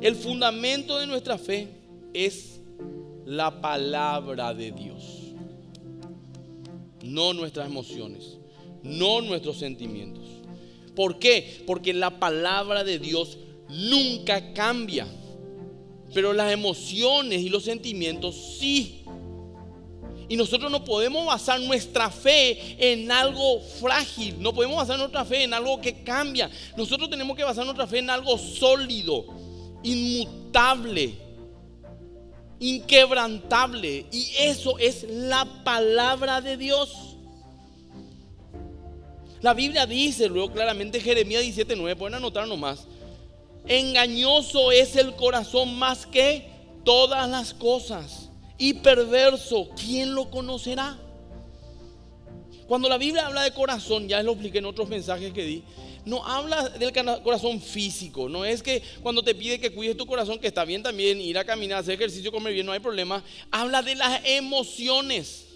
El fundamento de nuestra fe es la palabra de Dios. No nuestras emociones, no nuestros sentimientos. ¿Por qué? Porque la palabra de Dios nunca cambia. Pero las emociones y los sentimientos sí. Y nosotros no podemos basar nuestra fe en algo frágil. No podemos basar nuestra fe en algo que cambia. Nosotros tenemos que basar nuestra fe en algo sólido, inmutable, inquebrantable. Y eso es la palabra de Dios. La Biblia dice luego claramente Jeremías 17:9, pueden anotar nomás. Engañoso es el corazón más que todas las cosas. Y perverso, ¿quién lo conocerá? Cuando la Biblia habla de corazón, ya lo expliqué en otros mensajes que di, no habla del corazón físico, no es que cuando te pide que cuides tu corazón, que está bien también, ir a caminar, hacer ejercicio, comer bien, no hay problema, habla de las emociones.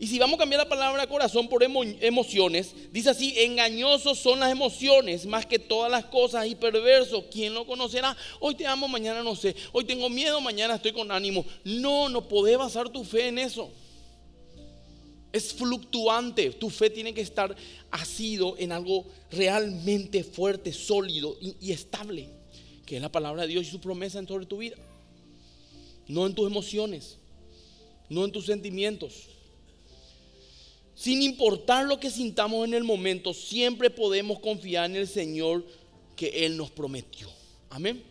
Y si vamos a cambiar la palabra corazón por emociones, dice así, engañosos son las emociones más que todas las cosas y perverso. ¿Quién lo conocerá? Hoy te amo, mañana no sé. Hoy tengo miedo, mañana estoy con ánimo. No, no podés basar tu fe en eso. Es fluctuante. Tu fe tiene que estar asido en algo realmente fuerte, sólido y, estable, que es la palabra de Dios y su promesa en sobre tu vida. No en tus emociones, no en tus sentimientos sin importar lo que sintamos en el momento, siempre podemos confiar en el Señor que Él nos prometió. Amén.